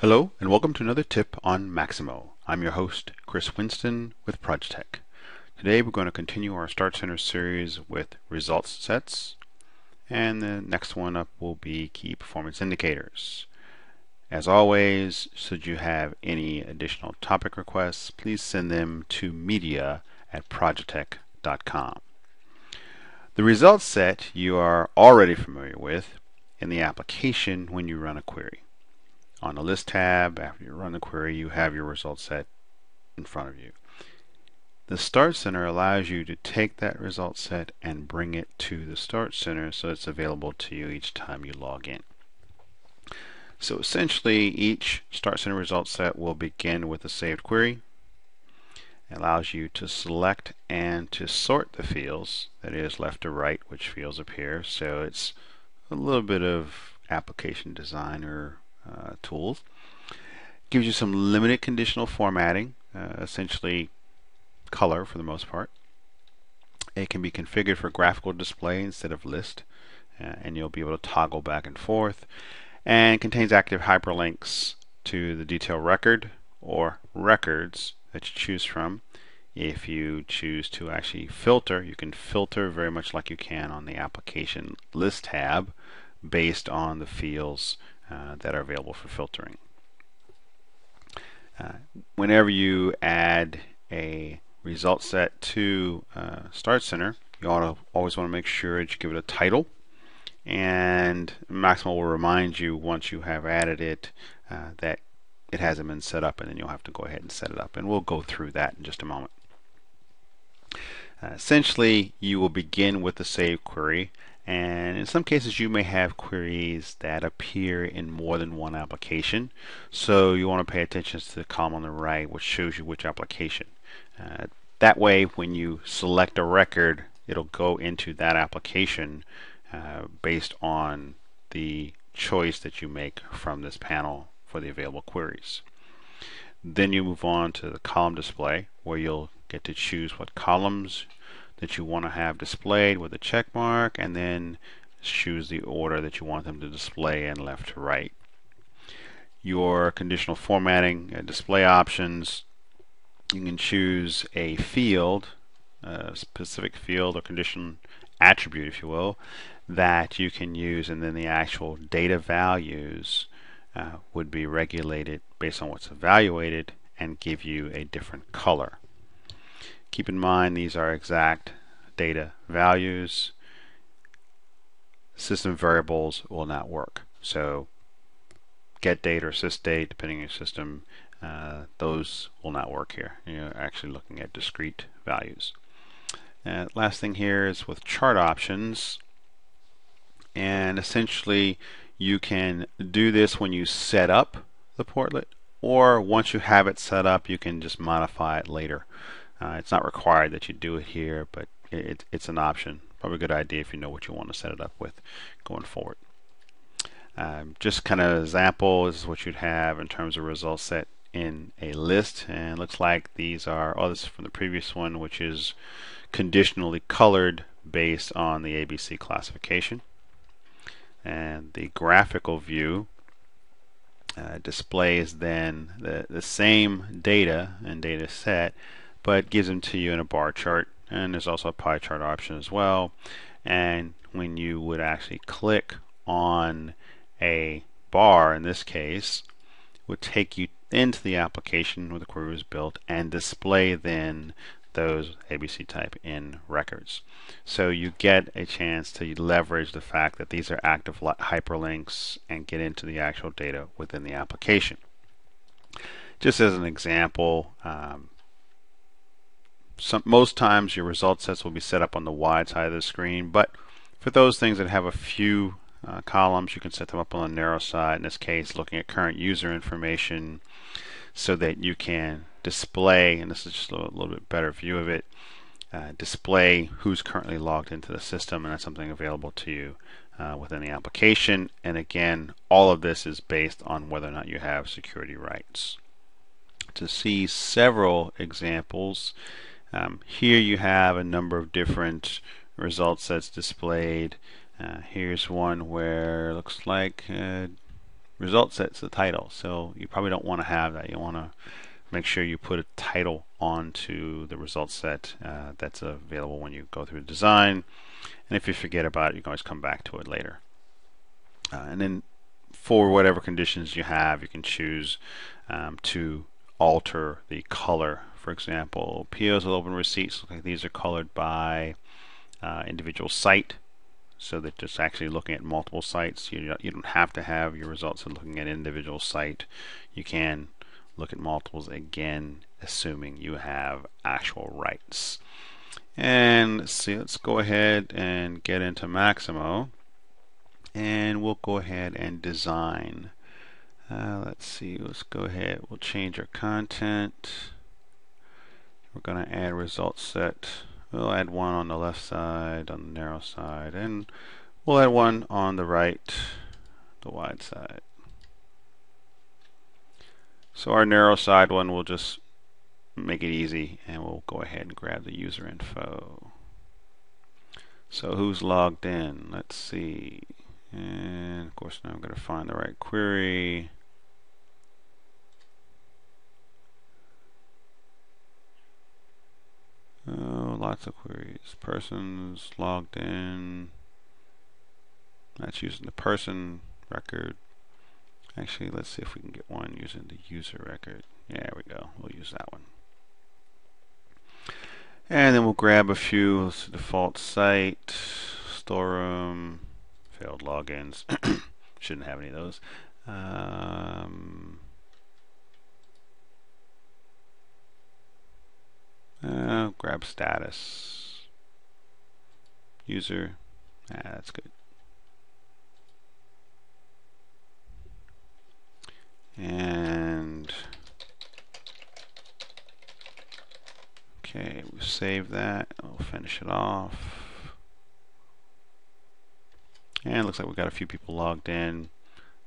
Hello and welcome to another tip on Maximo. I'm your host Chris Winston with Projetech. Today we're going to continue our Start Center series with results sets and the next one up will be key performance indicators. As always, should you have any additional topic requests, please send them to media at projetech.com. The results set you are already familiar with in the application when you run a query. On the list tab, after you run the query, you have your result set in front of you. The Start Center allows you to take that result set and bring it to the Start Center so it's available to you each time you log in. So essentially each Start Center result set will begin with a saved query. It allows you to select and to sort the fields, that is left to right which fields appear. So it's a little bit of application design or uh, tools. Gives you some limited conditional formatting, uh, essentially color for the most part. It can be configured for graphical display instead of list, uh, and you'll be able to toggle back and forth. And contains active hyperlinks to the detail record or records that you choose from. If you choose to actually filter, you can filter very much like you can on the application list tab based on the fields uh, that are available for filtering. Uh, whenever you add a result set to uh, Start Center, you ought to always want to make sure that you give it a title. And Maximo will remind you once you have added it uh, that it hasn't been set up, and then you'll have to go ahead and set it up. And we'll go through that in just a moment. Uh, essentially, you will begin with the save query and in some cases, you may have queries that appear in more than one application. So you want to pay attention to the column on the right, which shows you which application. Uh, that way, when you select a record, it'll go into that application uh, based on the choice that you make from this panel for the available queries. Then you move on to the column display, where you'll get to choose what columns that you want to have displayed with a check mark and then choose the order that you want them to display in left to right. Your conditional formatting uh, display options you can choose a field, a specific field or condition attribute if you will, that you can use and then the actual data values uh, would be regulated based on what's evaluated and give you a different color. Keep in mind these are exact data values. System variables will not work. So get date or sysdate, depending on your system, uh, those will not work here. You're actually looking at discrete values. Uh, last thing here is with chart options. And essentially, you can do this when you set up the portlet, or once you have it set up, you can just modify it later. Uh, it's not required that you do it here, but it, it's an option. Probably a good idea if you know what you want to set it up with going forward. Um, just kind of example is what you'd have in terms of results set in a list and looks like these are oh this is from the previous one which is conditionally colored based on the ABC classification and the graphical view uh, displays then the, the same data and data set but gives them to you in a bar chart and there's also a pie chart option as well and when you would actually click on a bar in this case would take you into the application where the query was built and display then those ABC type in records. So you get a chance to leverage the fact that these are active hyperlinks and get into the actual data within the application. Just as an example, um, some, most times your result sets will be set up on the wide side of the screen, but for those things that have a few uh, columns, you can set them up on the narrow side. In this case, looking at current user information so that you can display, and this is just a little, little bit better view of it, uh, display who's currently logged into the system, and that's something available to you uh, within the application. And again, all of this is based on whether or not you have security rights. To see several examples, um, here you have a number of different results that's displayed. Uh, here's one where it looks like uh, result set's the title. So you probably don't want to have that. You want to make sure you put a title onto the result set uh, that's available when you go through the design. And if you forget about it, you can always come back to it later. Uh, and then for whatever conditions you have, you can choose um, to alter the color. For example, POs with open receipts look like these are colored by uh, individual site. So that just actually looking at multiple sites you, you don't have to have your results looking at individual site. You can look at multiples again assuming you have actual rights. And let's see let's go ahead and get into Maximo. And we'll go ahead and design. Uh, let's see let's go ahead. We'll change our content we're going to add result set. We'll add one on the left side on the narrow side and we'll add one on the right the wide side. So our narrow side one will just make it easy and we'll go ahead and grab the user info. So who's logged in? Let's see. And of course now I'm going to find the right query. Oh, lots of queries. Persons logged in. That's using the person record. Actually, let's see if we can get one using the user record. Yeah, there we go. We'll use that one. And then we'll grab a few default site, storeroom, failed logins. Shouldn't have any of those. Um, uh, grab status. User. Ah, that's good. And okay, we save that. We'll finish it off. And it looks like we've got a few people logged in.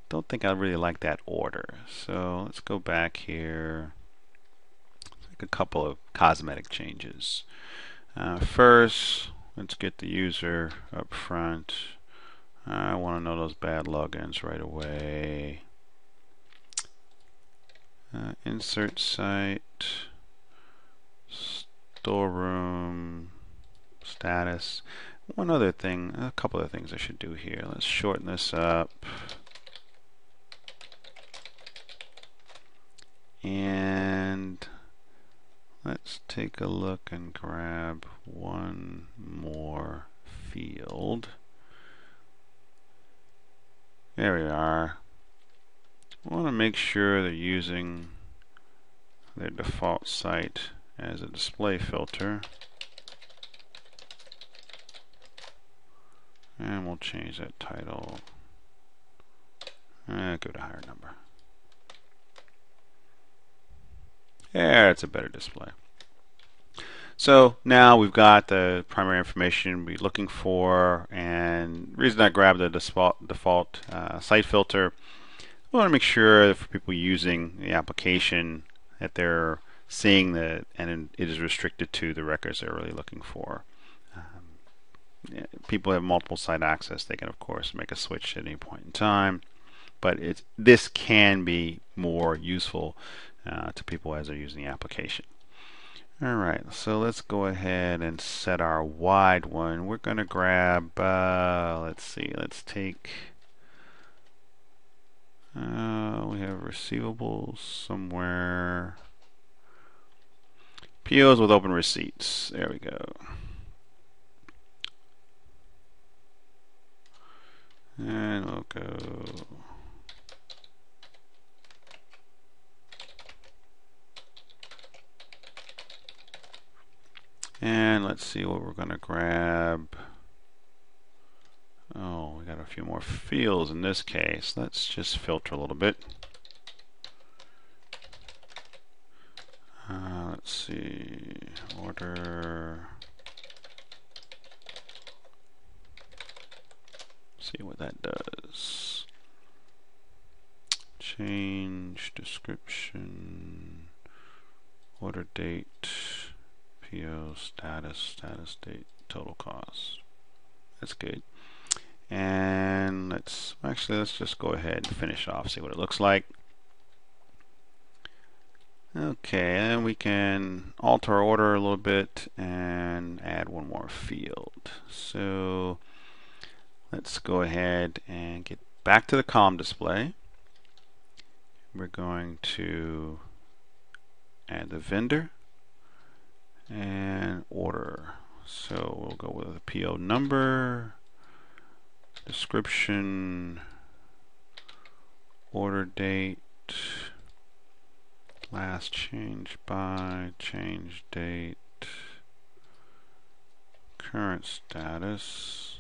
Don't think I really like that order. So let's go back here. A couple of cosmetic changes. Uh, first, let's get the user up front. I want to know those bad logins right away. Uh, insert site, storeroom, status. One other thing, a couple of things I should do here. Let's shorten this up. And take a look and grab one more field. There we are. I want to make sure they're using their default site as a display filter. And we'll change that title. Eh, go to higher number. Yeah, it's a better display. So now we've got the primary information we're looking for, and reason I grabbed the default, default uh, site filter, we want to make sure for people using the application that they're seeing that, and it is restricted to the records they're really looking for people have multiple site access, they can of course make a switch at any point in time. But it's, this can be more useful uh, to people as they're using the application. Alright, so let's go ahead and set our wide one. We're going to grab, uh, let's see, let's take, uh, we have receivables somewhere. POs with open receipts. There we go. And we'll go And let's see what we're going to grab. Oh, we got a few more fields in this case. Let's just filter a little bit. Uh, let's see, order. see what that does. Change description, order date, Status, status date, total cost. That's good. And let's actually let's just go ahead and finish off, see what it looks like. Okay, and we can alter our order a little bit and add one more field. So let's go ahead and get back to the column display. We're going to add the vendor and order. So we'll go with a PO number, description, order date, last change by, change date, current status,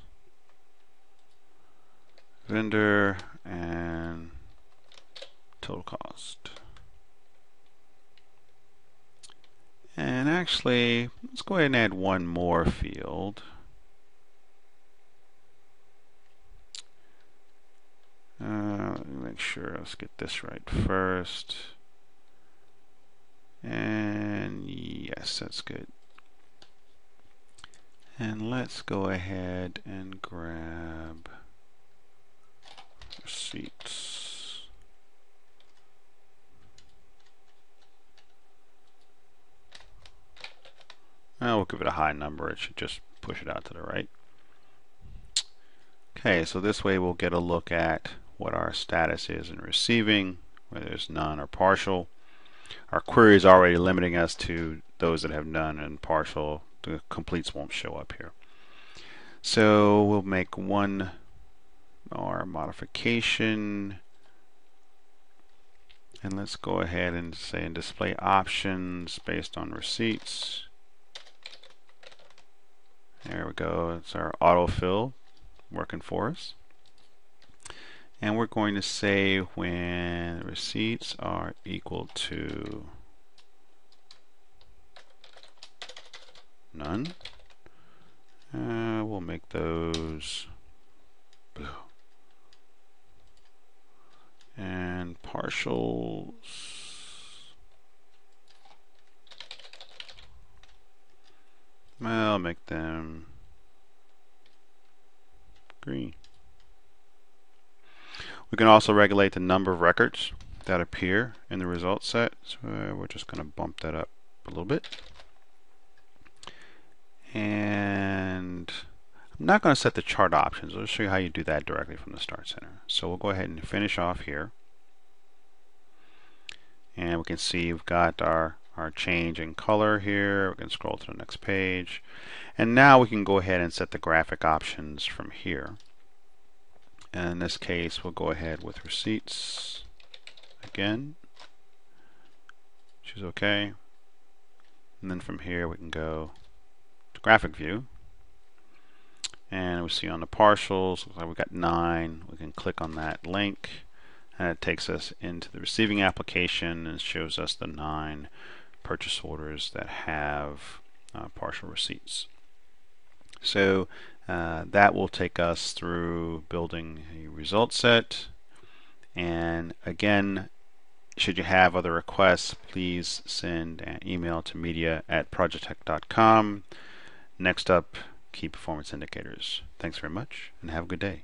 vendor, and total cost. And actually, let's go ahead and add one more field. Uh, let me make sure, let's get this right first. And yes, that's good. And let's go ahead and grab receipts. Well, we'll give it a high number. It should just push it out to the right. Okay, so this way we'll get a look at what our status is in receiving, whether it's none or partial our query is already limiting us to those that have none and partial. The completes won't show up here. So we'll make one more modification. And let's go ahead and say in display options based on receipts. There we go. It's our autofill working for us. And we're going to say when receipts are equal to none. Uh, we'll make those blue and partials I'll make them green we can also regulate the number of records that appear in the result set. So we're just going to bump that up a little bit. And I'm not going to set the chart options. I'll show you how you do that directly from the Start Center. So we'll go ahead and finish off here. And we can see we've got our, our change in color here. We can scroll to the next page. And now we can go ahead and set the graphic options from here. And in this case, we'll go ahead with receipts again. Choose OK. And then from here, we can go to graphic view. And we see on the partials, we've got nine. We can click on that link and it takes us into the receiving application and shows us the nine purchase orders that have uh, partial receipts. So uh, that will take us through building a result set. And again, should you have other requests, please send an email to media at projetech.com. Next up, key performance indicators. Thanks very much and have a good day.